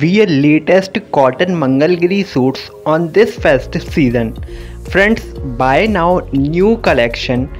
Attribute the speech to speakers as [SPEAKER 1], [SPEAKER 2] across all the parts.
[SPEAKER 1] Wear latest cotton Mangalgiri suits on this festive season. Friends, buy now new collection.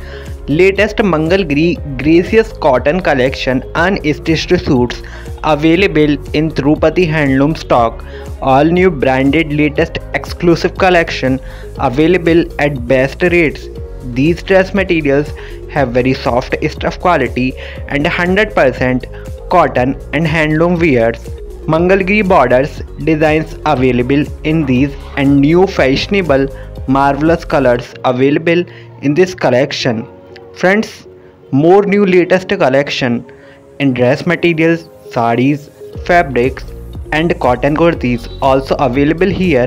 [SPEAKER 1] Latest Mangalgiri Gracious Cotton Collection and stitched suits available in Tirupati Handloom stock. All new branded latest exclusive collection available at best rates. These dress materials have very soft stuff quality and 100% cotton and handloom wears. Mangalgiri borders designs available in these and new fashionable marvelous colors available in this collection. Friends, more new latest collection in dress materials, sarees, fabrics and cotton kurtis also available here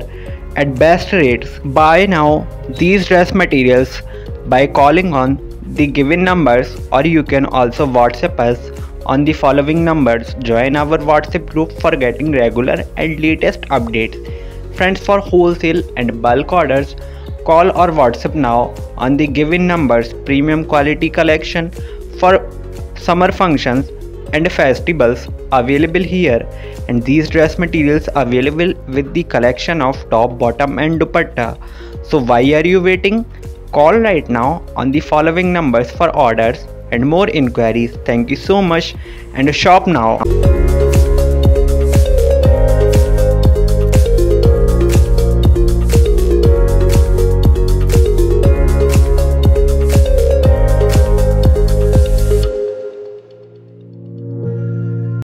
[SPEAKER 1] at best rates. Buy now these dress materials by calling on the given numbers or you can also WhatsApp us on the following numbers. Join our WhatsApp group for getting regular and latest updates. Friends, for wholesale and bulk orders, call or WhatsApp now on the given numbers. Premium quality collection for summer functions and festivals available here and these dress materials available with the collection of top bottom and dupatta so why are you waiting call right now on the following numbers for orders and more inquiries. Thank you so much and shop now.